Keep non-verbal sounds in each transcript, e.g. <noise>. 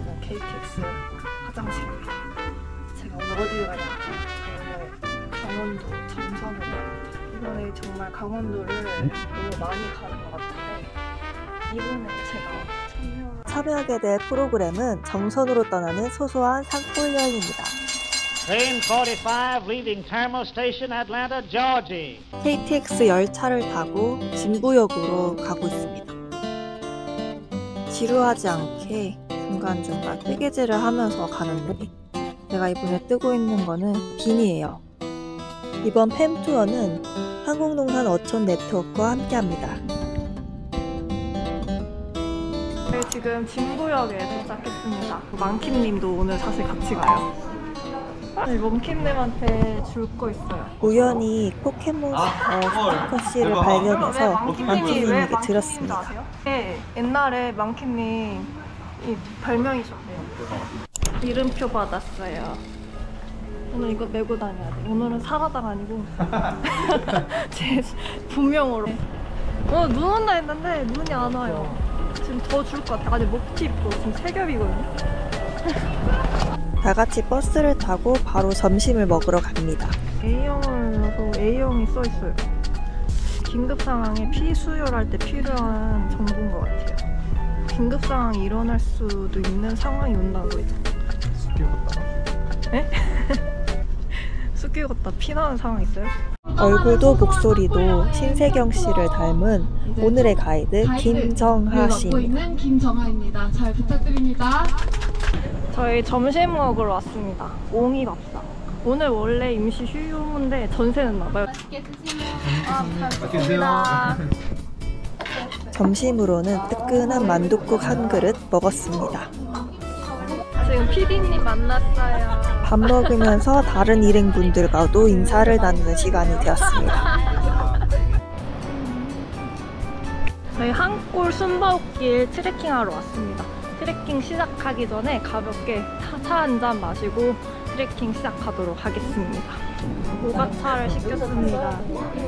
지금 KTX 화장실입니다. 제가 오늘 어디를 가냐? 저 오늘 강원도 정선으로 갑니다. 이번에 정말 강원도를 너무 많이 가는 것 같은데 이번에 제가 참여 참여하게 될 프로그램은 정선으로 떠나는 소소한 산골 여행입니다. Train 45 leaving Terminal Station, Atlanta, Georgia. KTX 열차를 타고 진구역으로 가고 있습니다. 지루하지 않게 중간중간 뜨개질을 하면서 가는데 제가 이번에 뜨고 있는 거는 비니예요. 이번 팸 투어는 한국농산 어촌 네트워크와 함께합니다. 네, 지금 진구역에 도착했습니다. 망킴님도 오늘 사실 같이 가요. 네, 멍킴님한테 줄 거 있어요. 우연히 포켓몬 어, 스티커 씨를 발견해서 망킴님에게 드렸습니다. 네, 옛날에 망킴님 이 별명이셨대요. 이름표 받았어요. 오늘 이거 메고 다녀야 돼. 오늘은 사라당 아니고 <laughs> 제 분명으로. 어, 눈 온다 했는데 눈이 안 와요. 지금 더 줄 것 같아. 아직 목티 입고 지금 세 겹이거든요. <laughs> 다 같이 버스를 타고 바로 점심을 먹으러 갑니다. A형을 넣어서 A형이 써 있어요. 긴급 상황에 피 수혈할 때 필요한 정보인 것 같아요. 긴급 상황이 일어날 수도 있는 상황이 온다고 해요. 에? 쑥기 걷다 피 나는 상황 있어요? 얼굴도 목소리도 신세경 씨를 닮은 오늘의 가이드 김정하 씨입니다. 있는 김정하입니다. 잘 부탁드립니다. 저희 점심 먹으러 왔습니다. 옹이 밥상. 오늘 원래 임시 휴무인데 전세는 나봐요. 맛있게 드세요. 아, 감사합니다. <laughs> 점심으로는 뜨끈한 만둣국 한 그릇 먹었습니다. 지금 PD님 만났어요. 밥 먹으면서 다른 일행분들과도 인사를 나누는 시간이 되었습니다. 저희 한골 숨바꼭길 트레킹하러 왔습니다. 트레킹 시작하기 전에 가볍게 차 한 잔 마시고 트레킹 시작하도록 하겠습니다. 모가차를 시켰습니다.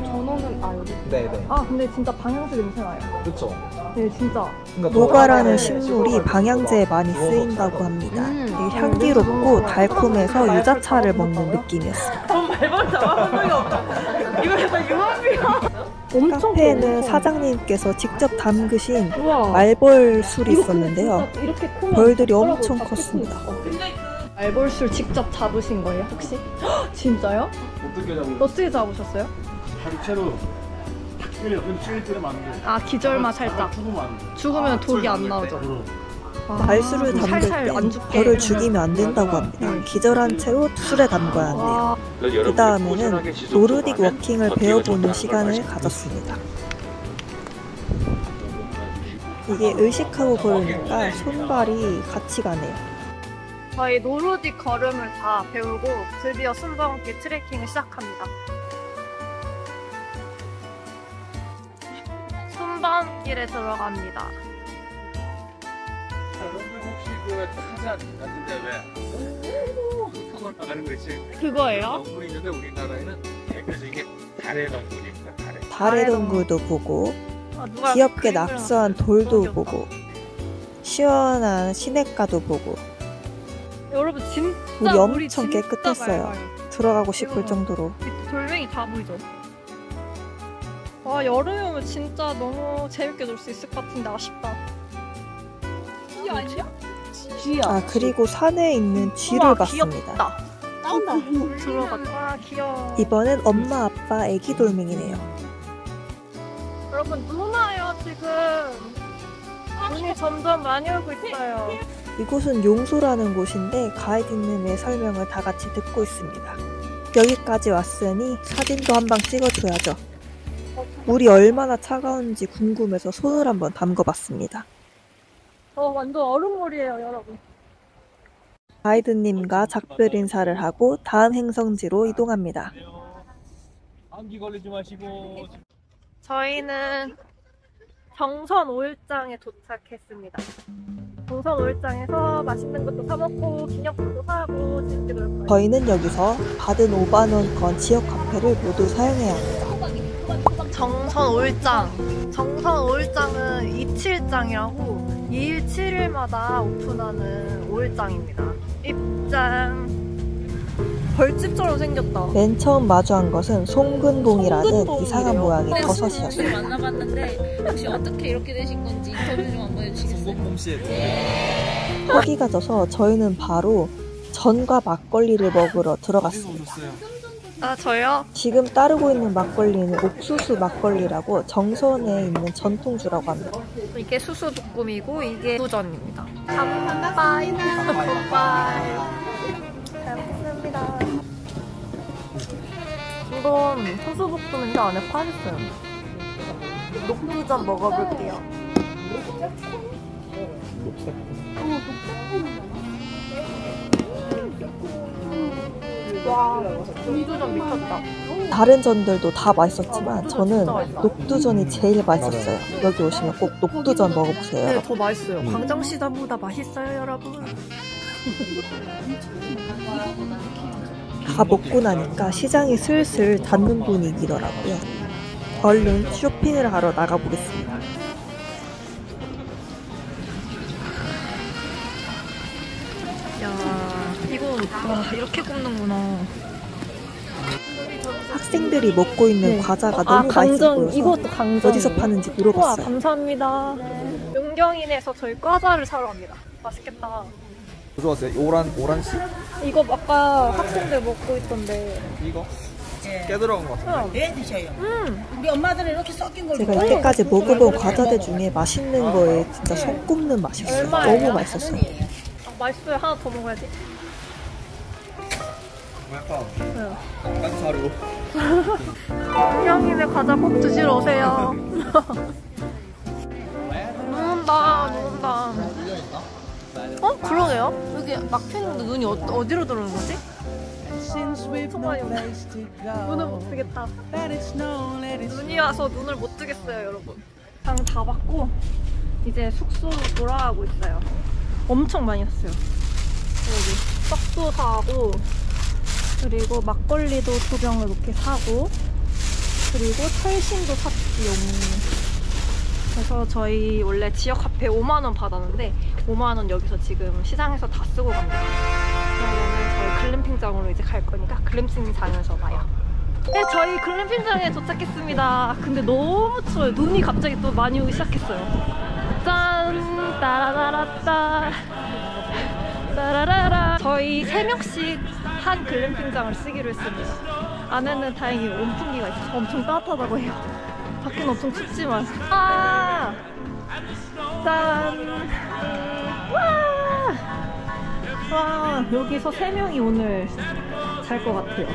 전원은 아 여기. 네네. 아 근데 진짜 방향제 냄새 나요. 그렇죠. 네 진짜. 모과라는 식물이 방향제에 많이 쓰인다고 합니다. 되게 향기롭고 달콤해서 유자차를 먹는 느낌이었습니다. 전 발발 잡아본 적이 없다. 이거 약간 유한비야. 엄청 카페에는 커. 사장님께서 직접 담그신 우와. 말벌 술이 있었는데요. 이렇게 크면 벌들이 엄청 다 컸습니다. 말벌술 직접 잡으신 거예요 혹시? 헉, <gasps> 진짜요? 어떻게 잡으면 어떻게 잡으셨어요? 단체로 탁 때려 그럼 찔 때리면 안 돼. 아 기절만 살짝 죽으면 안 돼. 죽으면 독이 안 나오죠. 아, 말술을 담글 살살 안땐 죽게. 벌을 죽이면 안 된다고 합니다. 기절한 채로 술에 담궈야 한대요. 와, 그 다음에는 노르딕 워킹을 배워보는 시간을 가졌습니다. 이게 의식하고 걸으니까 손발이 같이 가네요. 저희 노르딕 걸음을 다 배우고 드디어 순방길 트레킹을 시작합니다. 순방길에 들어갑니다. 여러분들 혹시 그 타잔 같은데 왜 타고 나가는 거 있지? 그거예요? 덩굴이 있는데 우리나라에는 대표적인 게 달의 덩굴입니다. 달의. 달의 동굴도 보고 아, 누가 귀엽게 그림을 낙서한. 돌도. 보고 시원한 시냇가도 보고 여러분 진짜 물이 엄청 진짜 깨끗했어요. 맑아요. 들어가고 싶을 이거. 정도로 밑에 돌멩이 다 보이죠? 와 여름에 오면 진짜 너무 재밌게 놀 수 있을 것 같은데 아쉽다. 이 아니야? 아 그리고 산에 있는 쥐를 우와, 봤습니다. 귀엽다. 나온다. 들어갔다. 와 귀여워. 이번엔 엄마 아빠 애기 돌멩이네요. 여러분 눈 와요 지금. 눈이 점점 많이 오고 있어요. 이곳은 용소라는 곳인데 가이드님의 설명을 다 같이 듣고 있습니다. 여기까지 왔으니 사진도 한 방 찍어줘야죠. 물이 얼마나 차가운지 궁금해서 손을 한번 담궈봤습니다. 어 완전 얼음물이에요 여러분. 가이드님과 작별 인사를 하고 다음 행성지로 이동합니다. 감기 걸리지 마시고 저희는 정선 5일장에 도착했습니다. 정선 5일장에서 맛있는 것도 사 먹고 기념품도 사고 재밌게 놀 거예요. 저희는 여기서 받은 5만원권 지역 카페를 모두 사용해야 합니다. 정선 5일장. 정선 5일장은 27장이라고 2일 7일마다 오픈하는 5일장입니다. 입장. 벌집처럼 생겼다. 맨 처음 마주한 것은 송근봉이라는 송근봉이래요. 이상한 모양의 네, 버섯이었어요. 만나봤는데 혹시 어떻게 이렇게 되신 건지 인터뷰 좀 해주시겠어요? 허기가 져서 저희는 바로 전과 막걸리를 먹으러 들어갔습니다. 아, 저요? 지금 따르고 있는 막걸리는 옥수수 막걸리라고 정선에 있는 전통주라고 합니다. 이게 수수 볶음이고 이게 두전입니다. 감사합니다. 잘 먹겠습니다. 이건 수수 볶음인데 안에 파 있어요. 녹두전 먹어볼게요. 와, 녹두전 미쳤다. 다른 전들도 다 맛있었지만 저는 녹두전이 제일 맛있었어요. 여기 오시면 꼭 녹두전 먹어보세요. 네. 더 맛있어요. 광장시장보다 맛있어요, 여러분. 다 먹고 나니까 시장이 슬슬 닫는 분위기더라고요. 얼른 쇼핑을 하러 나가보겠습니다. 와 이렇게 굽는구나. 학생들이 먹고 있는 네. 과자가 아, 너무 맛있어 강정 보여서 이것도 강정. 어디서 파는지 우와, 물어봤어요. 감사합니다. 용경인에서 저희 과자를 사러 갑니다. 맛있겠다. 좋았어요. 오란 오란씨 이거 아까 학생들 먹고 있던데. 이거 깨 들어간 것 같아. 네 드셔요. 음, 우리 엄마들은 이렇게 섞인 걸 제가. 이때까지 먹어본 과자들 중에 맛있는 거에 진짜 손 꼽는 맛이었어요. 얼마예요? 너무 맛있었어요. 아, 맛있어요. 하나 더 먹어야지. 약간 네. 사료. 용경인의 과자 꼭 드시러 오세요. 눈 온다, 눈 온다. 어? 그러네요. 여기 막혀있는데 눈이 어, 어디로 들어오는 거지? 눈을 못 뜨겠다. 눈이 와서 눈을 못 뜨겠어요, 여러분. 방다 받고 이제 숙소로 돌아가고 있어요. 엄청 많이 샀어요. 여기 떡도 사고 그리고 막걸리도 두 병을 이렇게 사고 그리고 철신도 샀지요. 그래서 저희 원래 지역 화폐 5만 원 받았는데 5만 원 여기서 지금 시장에서 다 쓰고 갑니다. 그러면은 저희 글램핑장으로 이제 갈 거니까 글램핑장에서 봐요. 네, 저희 글램핑장에 도착했습니다. 근데 너무 추워요. 눈이 갑자기 또 많이 오기 시작했어요. 짠! 따라라라따. 따라라라. 저희 3명씩 한 글램핑장을 쓰기로 했습니다. 안에는 다행히 온풍기가 있어서 엄청 따뜻하다고 해요. 밖은 엄청 춥지만. 아! 짠! 와! 와, 여기서 3명이 오늘 잘 것 같아요.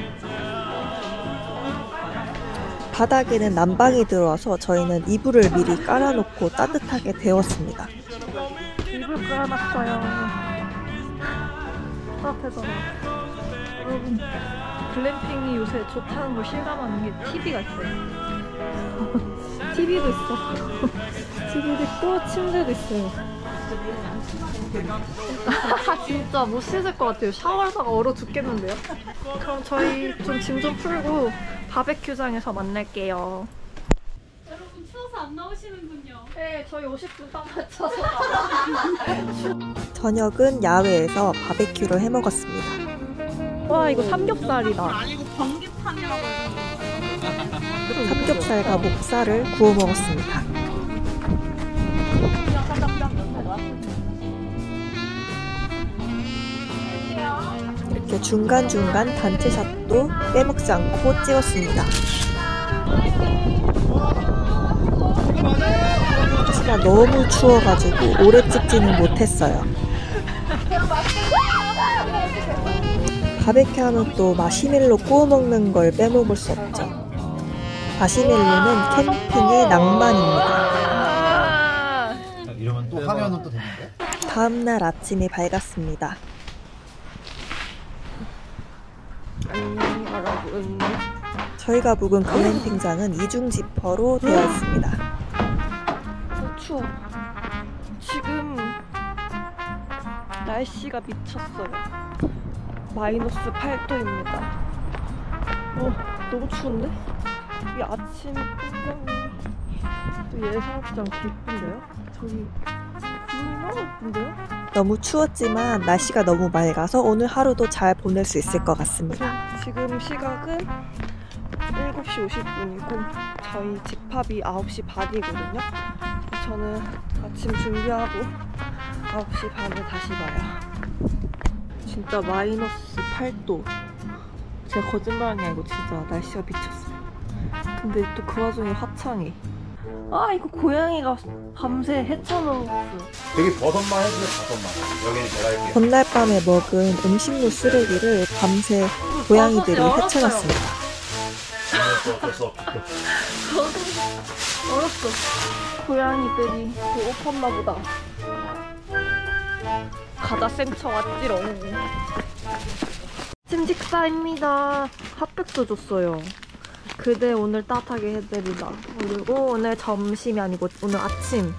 바닥에는 난방이 들어와서 저희는 이불을 미리 깔아놓고 따뜻하게 데웠습니다. 이불 깔아놨어요. 따뜻해서. 여러분, 글램핑이 요새 좋다는 걸 실감하는 게 TV가 있어요. <laughs> TV도 있어. <laughs> TV도 있고, 침대도 있어요. <laughs> 진짜 못 씻을 것 같아요. 샤워하다가 얼어 죽겠는데요? 그럼 저희 좀 짐좀 풀고 바베큐장에서 만날게요. 여러분 추워서 안 나오시는군요. 네, 저희 50분 딱 맞춰서 저녁은 야외에서 바베큐를 해 먹었습니다. 와 이거 삼겹살이다. 아니고 번개판이라고 해서 삼겹살과 목살을 구워 먹었습니다. 이렇게 중간중간 단체샷도 빼먹지 않고 찍었습니다. 하지만 너무 추워가지고 오래 찍지는 못했어요. 바베큐 하면 또 마시멜로 구워 먹는 걸 빼먹을 수 없죠. 마시멜로는 캠핑의 낭만입니다. 아, 이러면 또 하면은 또 되는데? 다음날 아침이 밝았습니다. 저희가 묵은 글램핑장은 이중 지퍼로 되어 있습니다. 저 추워. 지금 날씨가 미쳤어요. 마이너스 8도입니다. 어, 너무 추운데? 이 아침 또 예사업장 깊은데요? 저기 구름이 너무 예쁜데요? 너무 추웠지만 날씨가 너무 맑아서 오늘 하루도 잘 보낼 수 있을 것 같습니다. 지금 시각은 7시 50분이고 저희 집합이 9시 반이거든요. 저는 아침 준비하고 9시 반에 다시 가요. 진짜 마이너스 8도. 제가 거짓말하는 게 아니고 진짜 날씨가 미쳤어요. 근데 또 그 와중에 화창해. 아 이거 고양이가 밤새 헤쳐놓았어. 되게 버섯만 해주면 버섯만. 여기는 제가 할게요. 전날 밤에 먹은 음식물 쓰레기를 밤새 고양이들이 버섯이 헤쳐놨습니다. <laughs> 없죠. 얼었어. 고양이들이 배고팠나 보다. 가다 생쳐 왔지롱. 아침 식사입니다. 핫팩도 줬어요. 그대 오늘 따뜻하게 해드리다. 그리고 오늘 점심이 아니고 오늘 아침.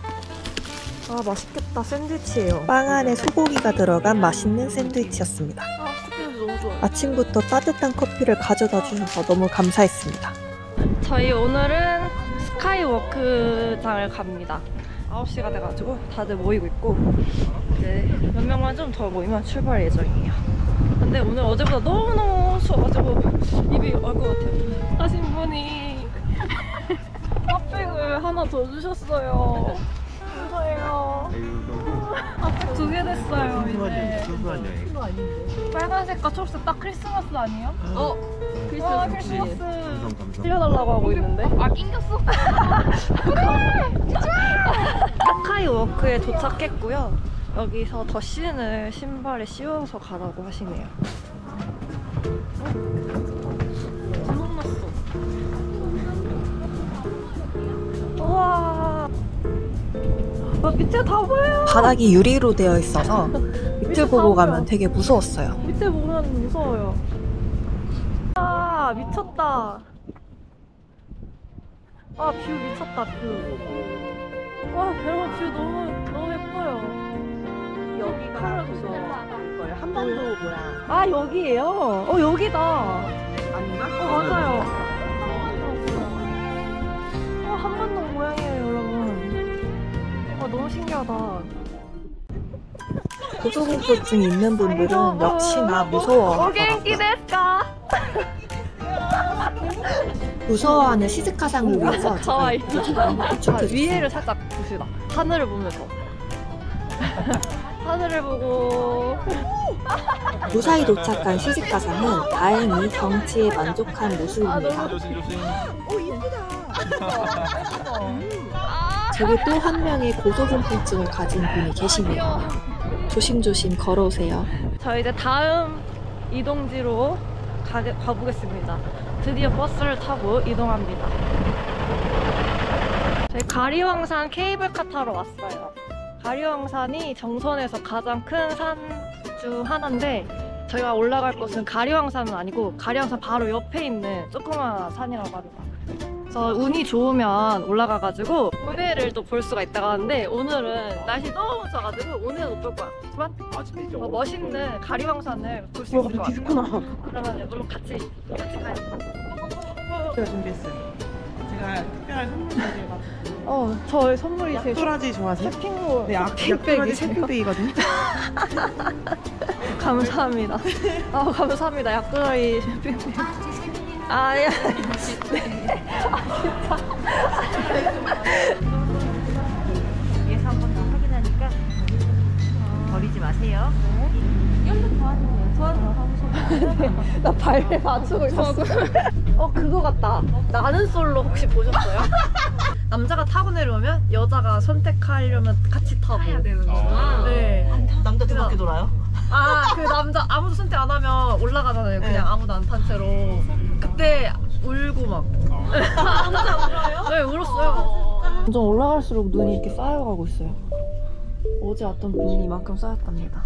아 맛있겠다. 샌드위치예요. 빵 안에 소고기가 들어간 맛있는 샌드위치였습니다. 아 커피 너무 좋아요. 아침부터 따뜻한 커피를 가져다 주셔서 너무 감사했습니다. 저희 오늘은 스카이워크장을 갑니다. 9시가 돼가지고 다들 모이고 있고 이제 몇 명만 좀 더 모이면 출발 예정이에요. 근데 오늘 어제보다 너무너무 추워가지고 입이 얼 것 같아요. 하신 분이 <laughs> 핫팩을 하나 더 주셨어요. 감사해요. 핫팩 두개 됐어요 이제. 빨간색과 초록색 딱 크리스마스 아니에요? 어. 크리스마스. 크리스마스. 빌려달라고 하고 있는데. 아 낑겼어. <laughs> 스카이 워크에 도착했고요. 여기서 더 신을 신발에 씌워서 가라고 하시네요. 구멍 났어. 우와. 와, 밑에 다 보여요. 바닥이 유리로 되어 있어서 밑을 보고 가면 되게 무서웠어요. 밑에 보면 무서워요. 아 미쳤다. 아 view 미쳤다 view. 와 여러분 view 너무 너무 예뻐요. 여기가 거예요. 한반도 뭐야? 아 여기예요. 어 여기다. 아닌가? 어 맞아요. 어 한반 너무 신기하다. 고소공포증이 있는 분들은 역시나 무서워. 오겐키 데스까? 무서워하는 시즈카상을 위해서 가와이. 위에를 살짝 보시다. 하늘을 보면서. <laughs> 하늘을 보고. 무사히 도착한 시즈카상은 다행히 경치에 만족한 아 모습입니다. 너무 조심 조심. <laughs> 저기 또 한 명의 고소공포증을 가진 분이 계시네요. 조심조심 걸어오세요. 저 이제 다음 이동지로 가, 가보겠습니다. 드디어 버스를 타고 이동합니다. 저희 가리왕산 케이블카 타러 왔어요. 가리왕산이 정선에서 가장 큰 산 중 하나인데 저희가 올라갈 곳은 가리왕산은 아니고 가리왕산 바로 옆에 있는 조그마한 산이라고 합니다. 그래서 운이 좋으면 올라가가지고 무대를 또 볼 수가 있다고 하는데 오늘은 날씨 너무 좋아가지고 오늘은 못 볼 거야. 하지만 어, 멋있는 가리왕산을 볼 수 있을 것 같아요. 그러면 물론 같이 같이 가요. 제가 준비했어요. 제가 특별한 선물 준비해가지고. 어, 저의 선물이 제 약도라지 좋아하세요? 쇼핑몰 네, 약, 쇼핑백이 약도라지 쇼핑백이거든요. <laughs> 감사합니다. 아, 감사합니다. 약도라이 쇼핑백. 아, 예. 위에서 한번 더 확인하니까 버리지 마세요. <laughs> 나 발에 맞추고 있었어. 어, 그거 같다. 나는 솔로 혹시 보셨어요? <laughs> 남자가 타고 내려오면 여자가 선택하려면 같이 타고. 아. 네. 남자 두 바퀴 돌아요? 아, 그 남자 아무도 선택 안 하면 올라가잖아요. 그냥 아무도 안 탄 채로. 그때 울고 막. 남자 울어요? <laughs> 네, 울었어요. 점점 올라갈수록 눈이 이렇게 쌓여가고 있어요. 어제 왔던 눈이 이만큼 쌓였답니다.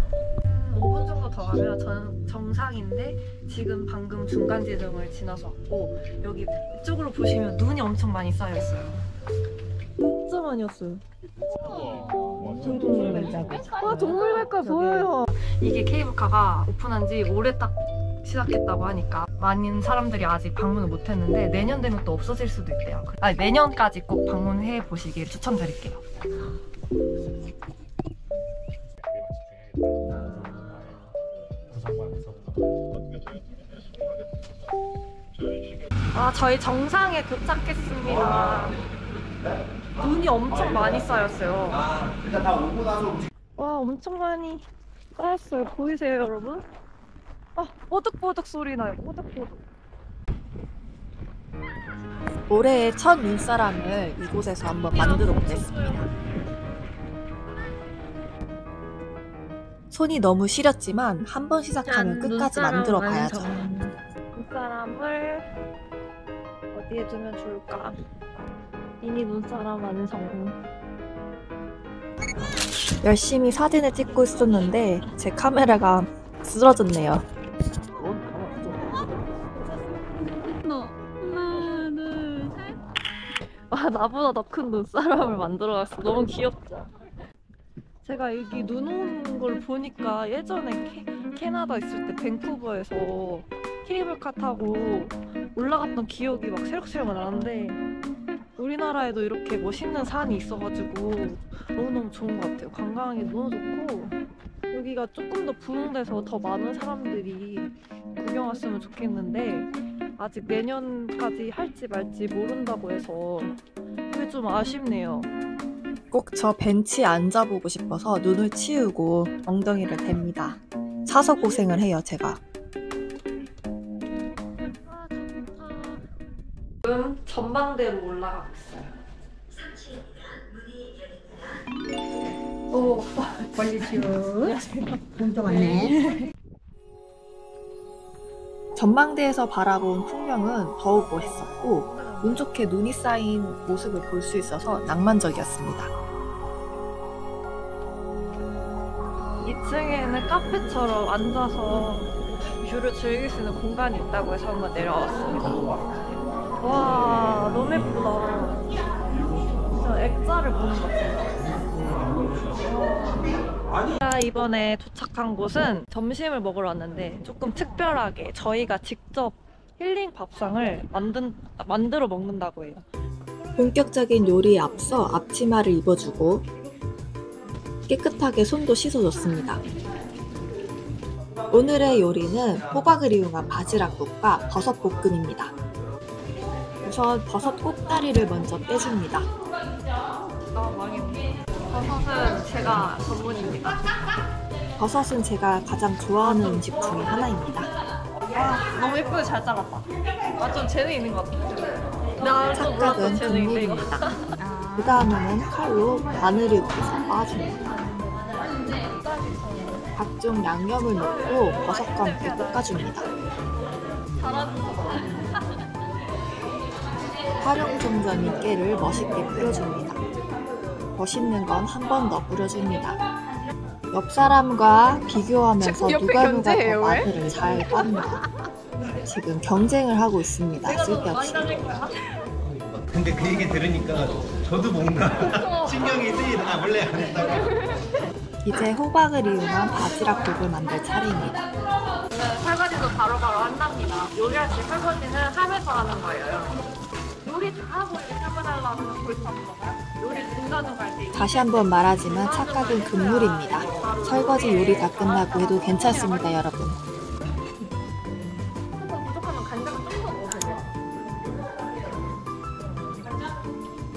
5분 정도 더 가면 전 정상인데 지금 방금 중간 지점을 지나서 왔고 여기 이쪽으로 보시면 눈이 엄청 많이 쌓여 있어요. 진짜 많이 왔어요. 동물 발자국. 와 동물 발자 보여요. 이게 케이블카가 오픈한 지 올해 딱 시작했다고 하니까 많은 사람들이 아직 방문을 못했는데 내년 되면 또 없어질 수도 있대요. 아니, 내년까지 꼭 방문해 보시길 추천드릴게요. 아, 저희 정상에 도착했습니다. 눈이 엄청 많이 쌓였어요. 와, 엄청 많이 쌓였어요. 보이세요, 여러분? 아, 뽀득뽀득 소리 나요. 뽀득뽀득. 올해의 첫 눈사람을 이곳에서 한번 만들어 보겠습니다. 손이 너무 시렸지만 한번 시작하면 끝까지 만들어 봐야죠. 눈사람을 어디에 두면 좋을까? 미니 눈사람 완성. 열심히 사진을 찍고 있었는데 제 카메라가 쓰러졌네요. 하나, 둘, 셋. 와, 나보다 더 큰 눈사람을 만들어놨어. 너무 귀엽죠? 제가 여기 눈 오는 걸 보니까 예전에 캐, 캐나다 있을 때 밴쿠버에서 케이블카 타고 올라갔던 기억이 막 새록새록 나는데 우리나라에도 이렇게 멋있는 산이 있어가지고 너무너무 좋은 것 같아요. 관광하기 너무 좋고 여기가 조금 더 부흥돼서 더 많은 사람들이 구경 왔으면 좋겠는데 아직 내년까지 할지 말지 모른다고 해서 그게 좀 아쉽네요. 꼭 저 벤치에 앉아보고 싶어서 눈을 치우고 엉덩이를 댑니다. 사서 고생을 해요, 제가. 지금 전망대로 올라가고 있어요. 오, <laughs> 전망대에서 바라본 풍경은 더욱 멋있었고 운 좋게 눈이 쌓인 모습을 볼 수 있어서 낭만적이었습니다. 2층에는 카페처럼 앉아서 view를 즐길 수 있는 공간이 있다고 해서 한번 내려왔습니다. 와, 너무 예쁘다. 진짜 액자를 보는 것 같아요. 와. 이번에 도착한 곳은 점심을 먹으러 왔는데 조금 특별하게 저희가 직접 힐링 밥상을 만든, 만들어 먹는다고 해요. 본격적인 요리에 앞서 앞치마를 입어주고 깨끗하게 손도 씻어줬습니다. 오늘의 요리는 호박을 이용한 바지락국과 버섯 볶음입니다. 우선 버섯 꼭다리를 먼저 빼줍니다. 아. 버섯은 제가 전문입니다. 버섯은 제가 가장 좋아하는 음식 중에 하나입니다. 와, 너무 예쁘게 잘 잘랐다. 완전 재능 있는 것 같아. 나도 몰랐던 착각은 이거. 국물입니다. 그 다음에는 칼로 마늘을 굽어서 빻아줍니다. 각종 양념을 넣고 버섯과 함께 볶아줍니다. 활용점점인 깨를 멋있게 뿌려줍니다. 멋있는 건 한 번 더 뿌려줍니다. 옆 사람과 비교하면서 옆에 누가 누가 더 견제해요, 왜? 마늘을 잘 빻나 지금 경쟁을 하고 있습니다. 쓸데없이. 근데 그 얘기 들으니까 저도 뭔가 신경이 쓰이다 원래 안 했다가 이제 호박을 이용한 바지락 국을 만들 차례입니다. 설거지도 바로바로 한답니다. 요리할 때 설거지는 하면서 하는 거예요. 요리 다 하고 이렇게 설거지하려면 벌써 안 먹어요? 요리 중간중간 할때 다시 한번 말하지만 착각은 금물입니다. 설거지 요리 다 끝나고 해도 괜찮습니다, 여러분. 조금 부족하면 간장을 좀더 넣어도 돼요.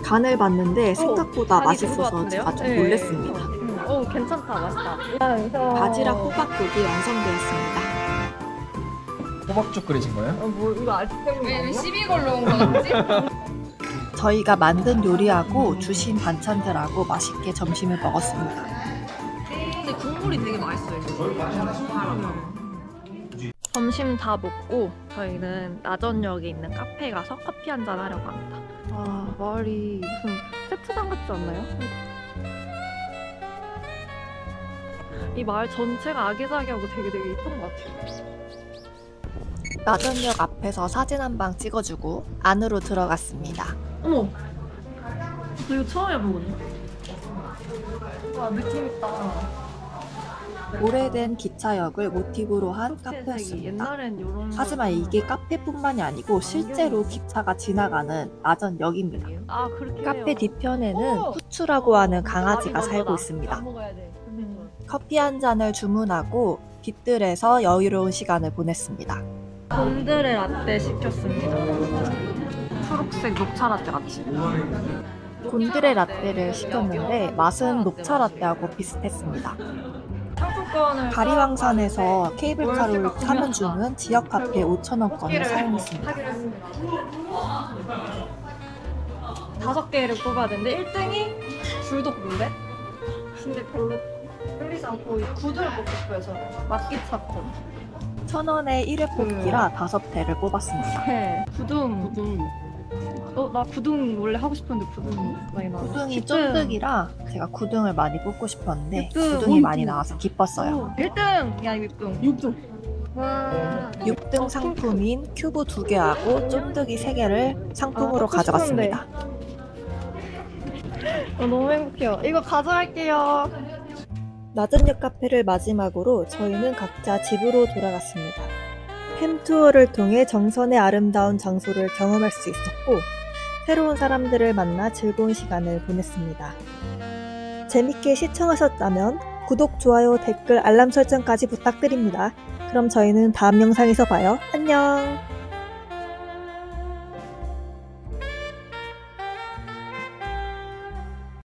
간을 봤는데 생각보다 간이 된것 맛있어서 같은데요? 제가 좀 네. 놀랐습니다. 음, 어 괜찮다 맛있다. 바지락 호박국이 완성되었습니다. 호박죽 끓이신 거예요? 어, 뭐 이거 아직 때문에 왜? 시비 걸러 온거 같지? <laughs> 저희가 만든 요리하고 주신 반찬들하고 맛있게 점심을 먹었습니다. 근데 국물이 되게 맛있어요. 점심 다 먹고 저희는 나전역에 있는 카페에 가서 커피 한 잔 하려고 합니다. 아 마을이 무슨 세트장 같지 않나요? 이 마을 전체가 아기자기하고 되게 되게 이쁜 것 같아요. 나전역 앞에서 사진 한 방 찍어주고 안으로 들어갔습니다. 어머! 저 이거 처음 해보거든요. 와 느낌 있다. 오래된 기차역을 모티브로 한 카페였습니다. 옛날엔 하지만 이게 카페뿐만이 아니고 실제로 기차가 지나가는 나전역입니다. 아 그렇게 카페 뒤편에는 후추라고 하는 강아지가 살고 있습니다. 먹어야 돼. 커피 한 잔을 주문하고 빗들에서 여유로운 시간을 보냈습니다. 곤드레 라떼 시켰습니다. 초록색 녹차 라떼 같이. 곤드레 라떼를 시켰는데 맛은 녹차 라떼하고 비슷했습니다. 가리왕산에서 케이블카를 타면 주는 지역 카페 5,000원권을 사용했습니다. 다섯 개를 뽑아야 되는데 1등이 줄도구인데? 근데 별로 끌리지 않고 이 구두를 뽑고 싶어요 저는. 맛기차콘. 1,000원의 1회 뽑기라 다섯 대를 뽑았습니다. 네. 구둥. 구둥. 어, 나 구둥 원래 하고 싶었는데 구둥 많이 나와. 구둥이 쫀득이라 제가 구둥을 많이 뽑고 싶었는데 육등. 구둥이 많이 나와서 기뻤어요. 1등! 야, 6등. 6등. 와. 6등 상품인 큐브 2개하고 쫀득이 3개를 상품으로 아, 가져갔습니다. 어, 너무 행복해요. 이거 가져갈게요. 낮은 역 카페를 마지막으로 저희는 각자 집으로 돌아갔습니다. 햄 투어를 통해 정선의 아름다운 장소를 경험할 수 있었고 새로운 사람들을 만나 즐거운 시간을 보냈습니다. 재밌게 시청하셨다면 구독, 좋아요, 댓글, 알람 설정까지 부탁드립니다. 그럼 저희는 다음 영상에서 봐요. 안녕!